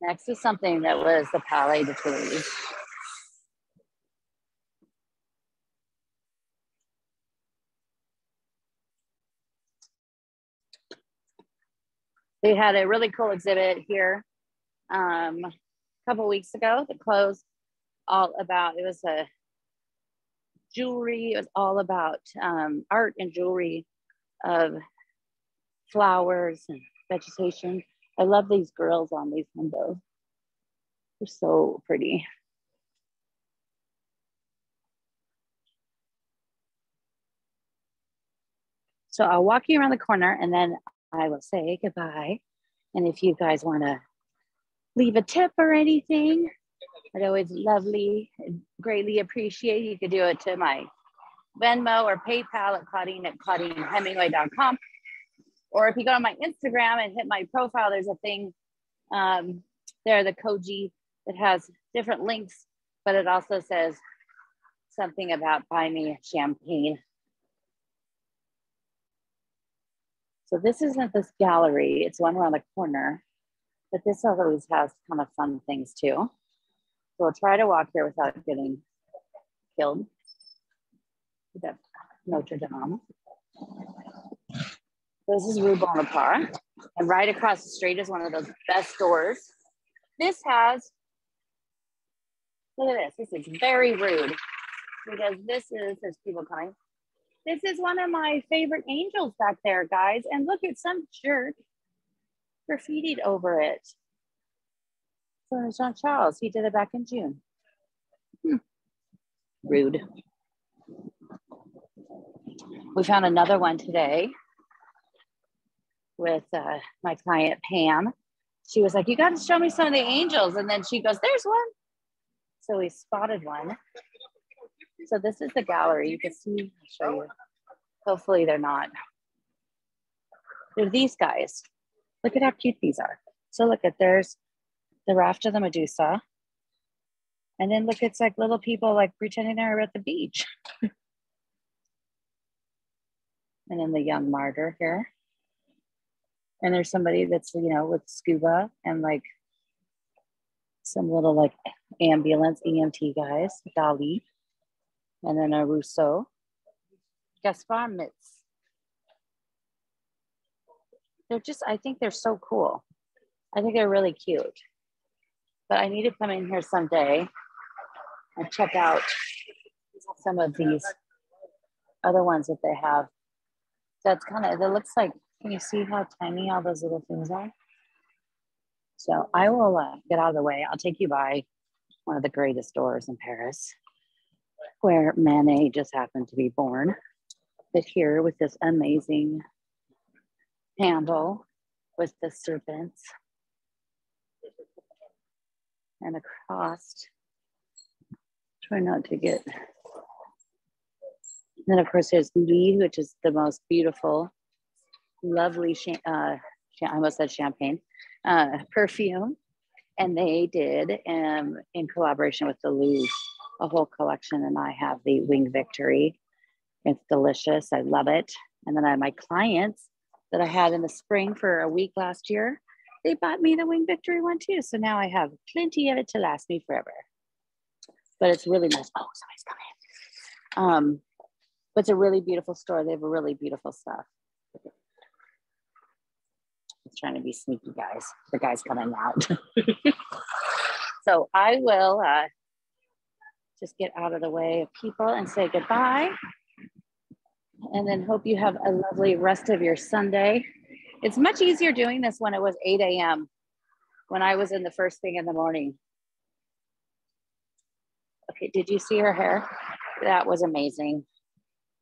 next to something that was the Palais des Tuileries. They had a really cool exhibit here um, a couple weeks ago that closed all about it was a jewelry it was all about um, art and jewelry of flowers and vegetation. I love these girls on these windows. They're so pretty. So i'll walk you around the corner and then i will say goodbye and if you guys want to leave a tip or anything I'd always lovely, greatly appreciate. You could do it to my Venmo or PayPal at Claudine at ClaudineHemingway.com. Or if you go to my Instagram and hit my profile, there's a thing um, there, the Koji, that has different links, but it also says something about buy me champagne. So this isn't this gallery, it's one around the corner, but this always has kind of fun things too. So we'll try to walk here without getting killed. Notre Dame. This is Rue Bonaparte. And right across the street is one of those best stores. This has, look at this, this is very rude because this is, there's people coming. This is one of my favorite angels back there, guys. And look at some jerk graffitied over it. So Jean Charles, he did it back in June. Hmm. Rude. We found another one today with uh, my client Pam. She was like, You got to show me some of the angels. And then she goes, There's one. So we spotted one. So this is the gallery. You can see, I'll show you. Hopefully, they're not. They're these guys. Look at how cute these are. So look at there's the raft of the Medusa. And then look, it's like little people like pretending they're at the beach. and then the young martyr here. And there's somebody that's, you know, with scuba and like some little like ambulance EMT guys, Dali. And then a Rousseau. Gaspar Mitz. They're just, I think they're so cool. I think they're really cute but I need to come in here someday and check out some of these other ones that they have. That's kind of, it looks like, can you see how tiny all those little things are? So I will uh, get out of the way. I'll take you by one of the greatest stores in Paris where Manet just happened to be born. But here with this amazing handle with the serpents and across. Try not to get. then of course there's Lee, which is the most beautiful, lovely, uh, I almost said champagne, uh, perfume. And they did, um, in collaboration with the Louvre, a whole collection. And I have the Wing Victory. It's delicious. I love it. And then I have my clients that I had in the spring for a week last year they bought me the Wing Victory one too. So now I have plenty of it to last me forever. But it's really nice. Oh, somebody's coming. Um, but it's a really beautiful store. They have really beautiful stuff. It's trying to be sneaky, guys. The guy's coming out. so I will uh, just get out of the way of people and say goodbye. And then hope you have a lovely rest of your Sunday. It's much easier doing this when it was 8 a.m. when I was in the first thing in the morning. Okay, did you see her hair? That was amazing.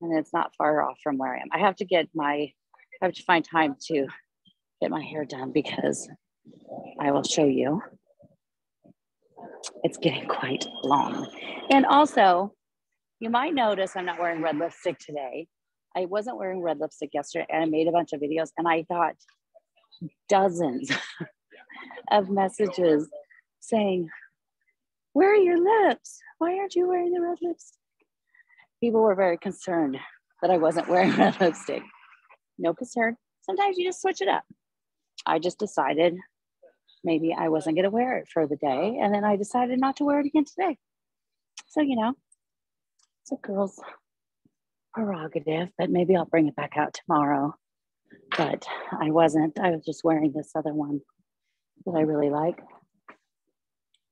And it's not far off from where I am. I have to get my, I have to find time to get my hair done because I will show you. It's getting quite long. And also, you might notice I'm not wearing red lipstick today I wasn't wearing red lipstick yesterday and I made a bunch of videos and I got dozens of messages saying, Where are your lips? Why aren't you wearing the red lipstick? People were very concerned that I wasn't wearing red lipstick. No concern. Sometimes you just switch it up. I just decided maybe I wasn't going to wear it for the day. And then I decided not to wear it again today. So, you know, it's a girl's prerogative, but maybe I'll bring it back out tomorrow but I wasn't. I was just wearing this other one that I really like.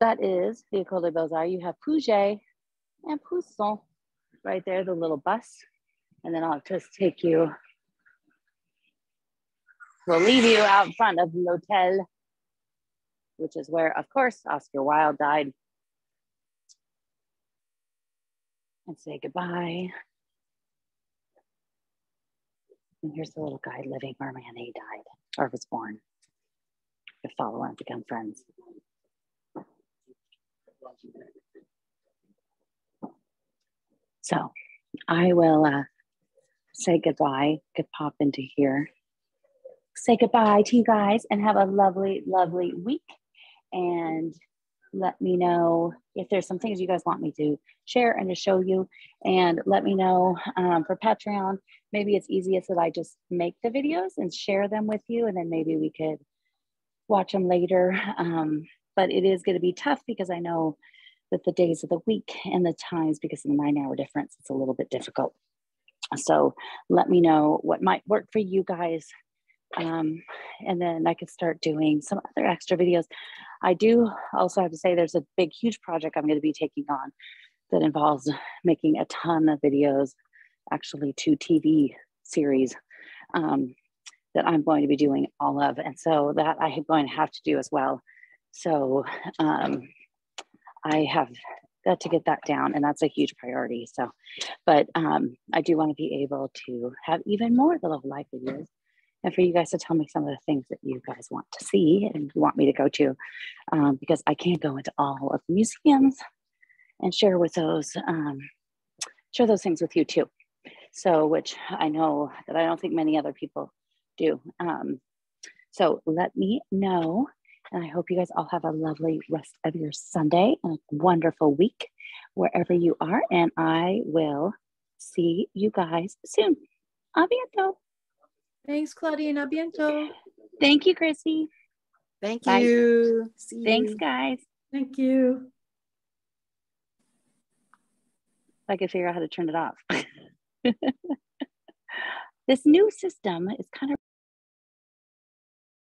That is the École des Beaux-Arts. You have Puget and Poussin right there, the little bus. And then I'll just take you, we'll leave you out front of l'Hotel, which is where, of course, Oscar Wilde died. And say goodbye. And here's the little guy living where Manet died or was born. To follow and become friends. So I will uh, say goodbye, could pop into here. Say goodbye to you guys and have a lovely, lovely week. And let me know if there's some things you guys want me to share and to show you. And let me know um, for Patreon. Maybe it's easiest that I just make the videos and share them with you, and then maybe we could watch them later. Um, but it is going to be tough because I know that the days of the week and the times, because of the nine hour difference, it's a little bit difficult. So let me know what might work for you guys. Um, and then I could start doing some other extra videos. I do also have to say there's a big, huge project I'm going to be taking on that involves making a ton of videos, actually two TV series um, that I'm going to be doing all of. And so that I am going to have to do as well. So um, I have got to get that down and that's a huge priority. So, but um, I do want to be able to have even more love life videos and for you guys to tell me some of the things that you guys want to see and you want me to go to um, because I can't go into all of the museums and share with those, um, share those things with you too. So, which I know that I don't think many other people do. Um, so let me know and I hope you guys all have a lovely rest of your Sunday and a wonderful week wherever you are. And I will see you guys soon. À bientôt. Thanks, Claudia. And à bientôt. Thank you, Chrissy. Thank Bye. you. See Thanks, you. guys. Thank you. If I could figure out how to turn it off. this new system is kind of